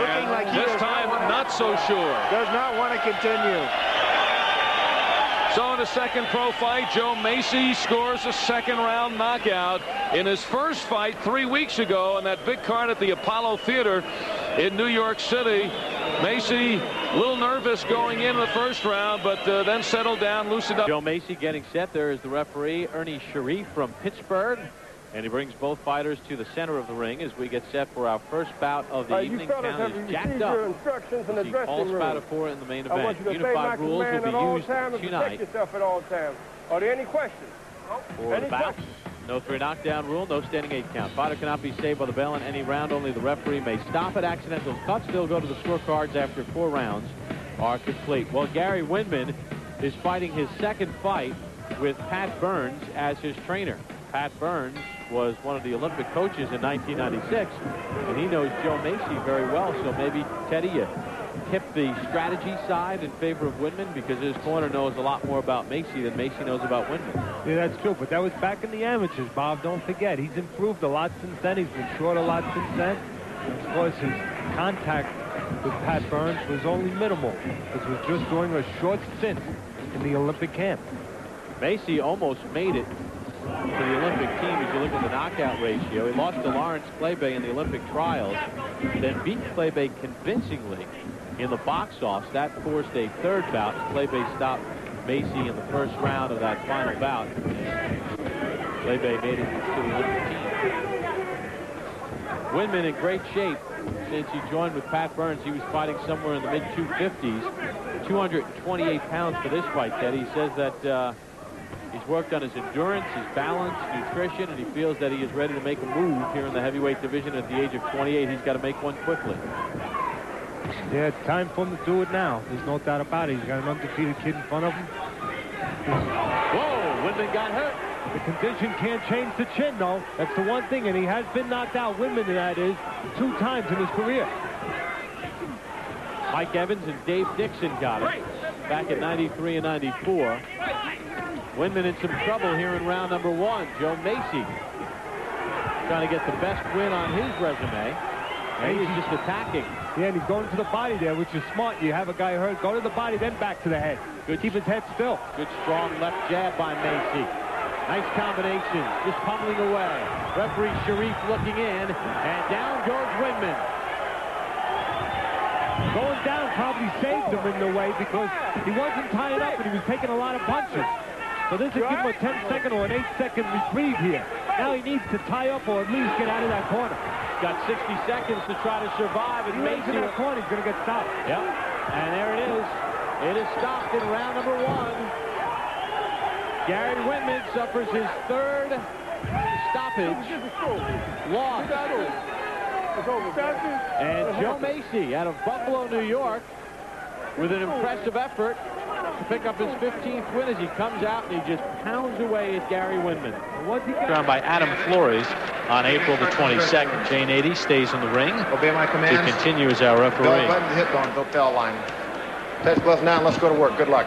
Looking like this time, not so sure. Does not want to continue. So in the second pro fight, Joe Mesi scores a second round knockout in his first fight three weeks ago on that big card at the Apollo Theater in New York City. Mesi a little nervous going in the first round, but uh, then settled down, loosened up. Joe Mesi getting set. There is the referee, Ernie Sharif from Pittsburgh. And he brings both fighters to the center of the ring as we get set for our first bout of the Uh, evening. you fellas Count have is jacked received up. your instructions in the See dressing Paul room. Spadafora in the main I want event. you to obey Unified my rules command will at all be used times and protect tonight yourself at all times. Are there any questions? for Any the bout. questions? No three knockdown rule, no standing eight count. Fighter cannot be saved by the bell in any round. Only the referee may stop it. Accidental cuts still go to the scorecards after four rounds are complete. Well, Gary Winmon is fighting his second fight with Pat Burns as his trainer. Pat Burns was one of the Olympic coaches in 1996, and he knows Joe Mesi very well. So maybe, Teddy, you tip the strategy side in favor of Winmon because his corner knows a lot more about Mesi than Mesi knows about Winmon. Yeah, that's true. But that was back in the amateurs, Bob. Don't forget. He's improved a lot since then. He's been short a lot since then. And of course, his contact with Pat Burns was only minimal. This was just during a short stint in the Olympic camp. Mesi almost made it to the Olympic team as you look at the knockout ratio. He lost to Lawrence Clay-Bey in the Olympic trials, then beat Clay-Bey convincingly in the box offs. That forced a third bout. Clay-Bey stopped Mesi in the first round of that final bout. Clay-Bey made it to the Olympic team. Winmon in great shape since he joined with Pat Burns. He was fighting somewhere in the mid-250s. 228 pounds for this fight, Teddy. He says that uh, he's worked on his endurance, his balance, nutrition, and he feels that he is ready to make a move here in the heavyweight division at the age of 28. He's got to make one quickly. Yeah, it's time for him to do it now. There's no doubt about it. He's got an undefeated kid in front of him. Whoa, Winmon got hurt. The condition can't change the chin, though. That's the one thing, and he has been knocked out, Winmon, that is, two times in his career. Mike Evans and Dave Dixon got it back in 93 and 94. Winmon in some trouble here in round number one. Joe Mesi trying to get the best win on his resume. And he's just attacking. Yeah, and he's going to the body there, which is smart. You have a guy hurt, go to the body, then back to the head. Good. Keep his head still. Good strong left jab by Mesi. Nice combination, just pummeling away. Referee Sharif looking in, and down goes Winmon. Going down probably saved him in the way because he wasn't tied up and he was taking a lot of punches. So this would give him a 10-second or an 8-second reprieve here. Now he needs to tie up or at least get out of that corner. Got 60 seconds to try to survive, and He lays Mesi... in that corner, he's going to get stopped. Yep, and there it is. It is stopped in round number one. Gary Winmon suffers his third stoppage. Loss. And Joe Mesi out of Buffalo, New York, with an impressive effort to pick up his 15th win as he comes out and he just pounds away at Gary Winmon. Drawn by Adam Flores on April the 22nd. Jane 80 stays in the ring Obey my to continue as our Don't referee. button hit on the bell line. Test glove now and let's go to work. Good luck.